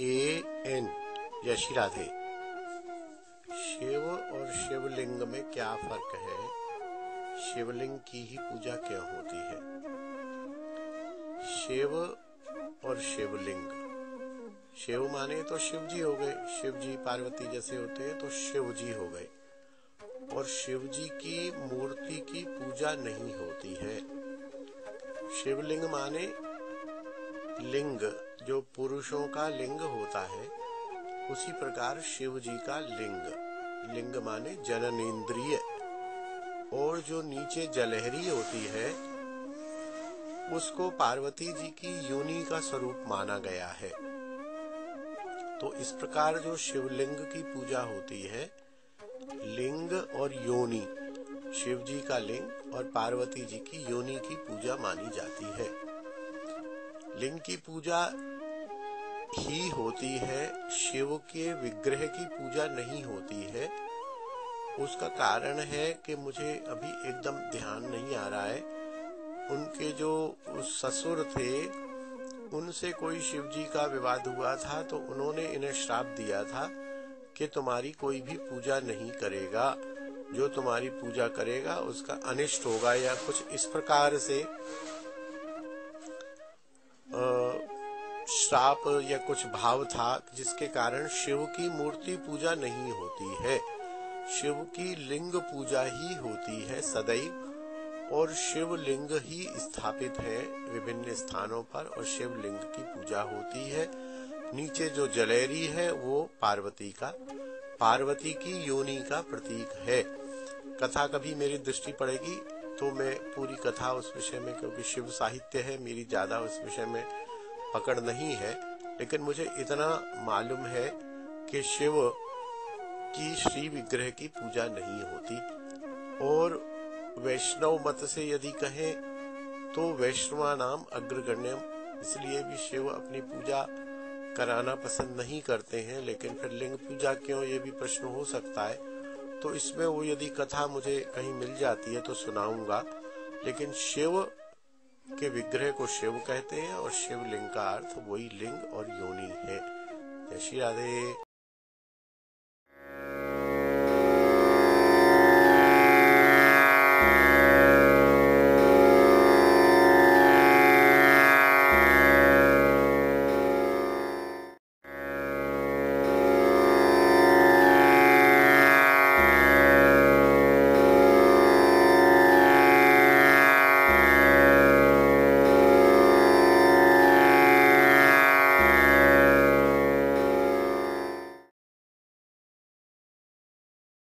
ए एन यशी राधे। शिव और शिवलिंग में क्या फ़र्क है? शिवलिंग की ही पूजा क्यों होती है? शिव और शिवलिंग। शिव माने तो शिव जी हो गए। शिव जी पार्वती जैसे होते हैं तो शिव जी हो गए। और शिव जी की मूर्ति की पूजा नहीं होती है। शिवलिंग माने लिंग, जो पुरुषों का लिंग होता है, उसी प्रकार शिव जी का लिंग। लिंग माने जननेन्द्रिय। और जो नीचे जलहरी होती है, उसको पार्वती जी की योनि का स्वरूप माना गया है। तो इस प्रकार जो शिवलिंग की पूजा होती है, लिंग और योनि शिव जी का लिंग और पार्वती जी की योनि की पूजा मानी जाती है। लिंग की पूजा ही होती है, शिव के विग्रह की पूजा नहीं होती है। उसका कारण है कि मुझे अभी एकदम ध्यान नहीं आ रहा है। उनके जो ससुर थे, उनसे कोई शिव जी का विवाद हुआ था तो उन्होंने इन्हें श्राप दिया था कि तुम्हारी कोई भी पूजा नहीं करेगा। जो तुम्हारी पूजा करेगा, उसका अनिष्ट होगा या कुछ इस प्रकार से श्राप या कुछ भाव था जिसके कारण शिव की मूर्ति पूजा नहीं होती है। शिव की लिंग पूजा ही होती है सदैव, और शिव लिंग ही स्थापित है विभिन्न स्थानों पर, और शिव लिंग की पूजा होती है। नीचे जो जलेरी है, वो पार्वती का। पार्वती की योनि का प्रतीक है। कथा कभी मेरी दृष्टि पड़ेगी तो मैं पूरी कथा उस विषय में, क्योंकि शिव साहित्य है, मेरी ज़्यादा उस विषय में पकड़ नहीं है, लेकिन मुझे इतना मालूम है कि शिव की श्री विग्रह की पूजा नहीं होती। और वैष्णव मत से यदि कहें तो वैष्णवा नाम अग्रगण्यम, इसलिए भी शिव अपनी पूजा कराना पसंद नहीं करते हैं, लेकिन फिर लिंग पूजा क्यों, ये भी प्रश्न हो सकता है। तो इसमें वो यदि कथा मुझे कहीं मिल जाती है तो सुनाऊँगा। लेकिन शिव के विग्रह को शिव कहते हैं और शिवलिंग का अर्थ वही लिंग और योनि है। जय श्री राधे।